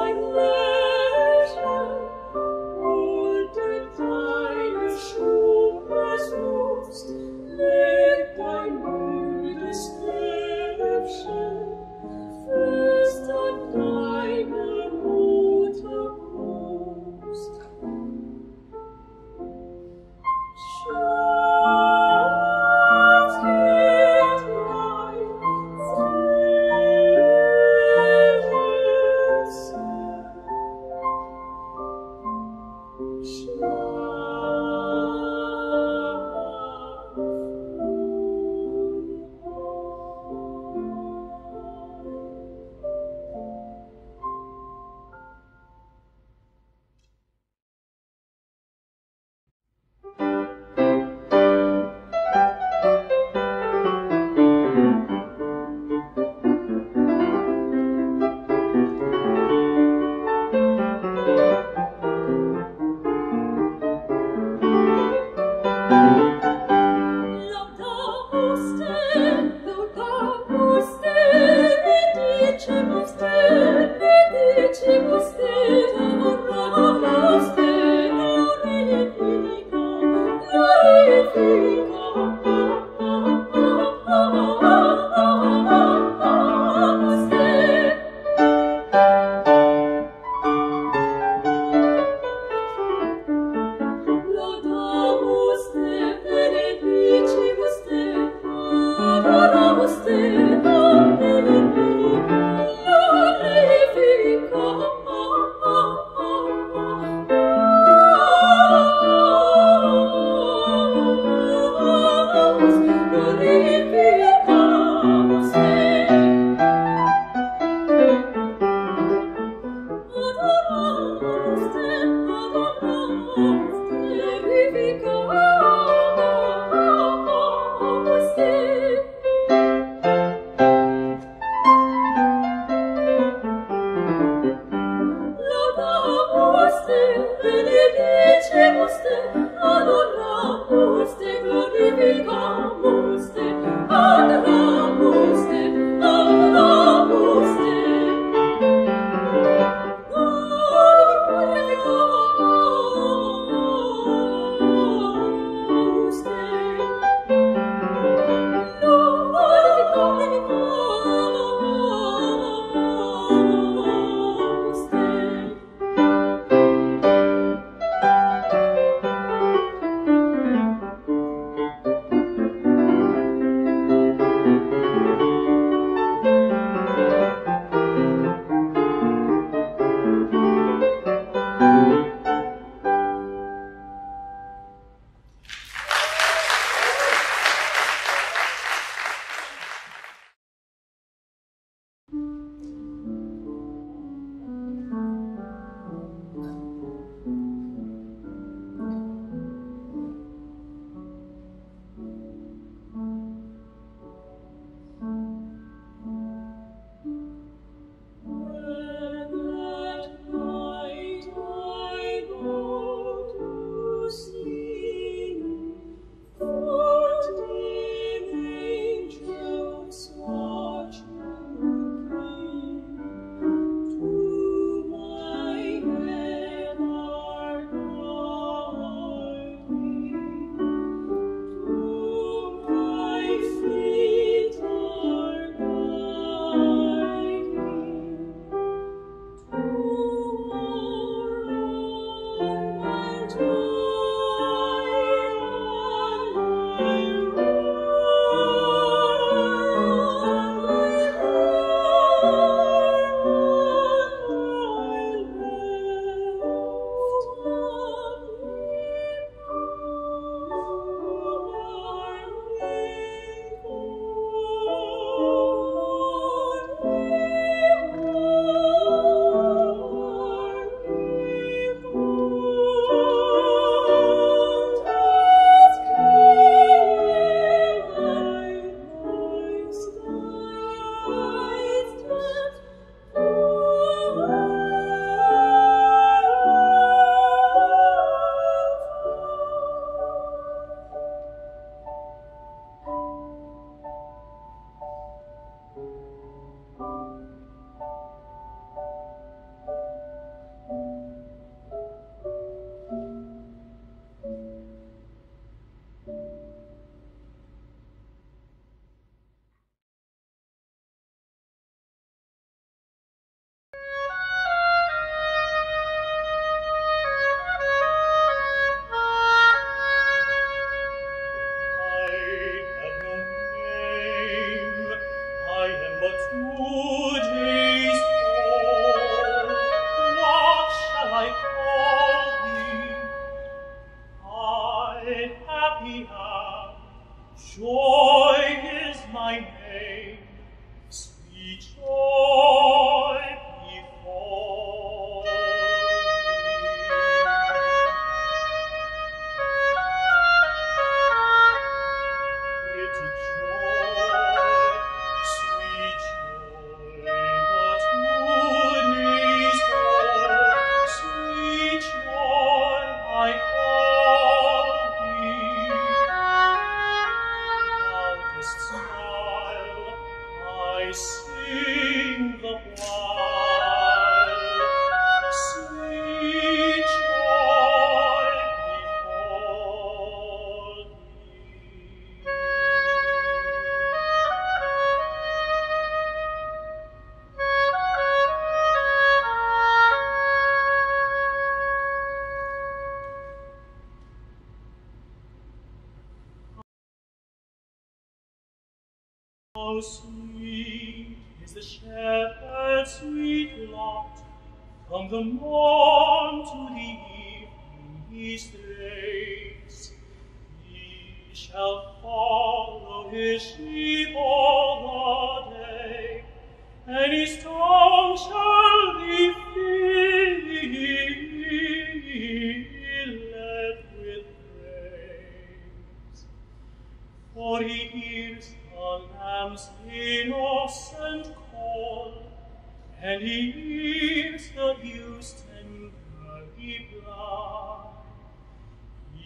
my love.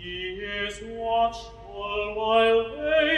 He Jesu watchful while they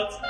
out.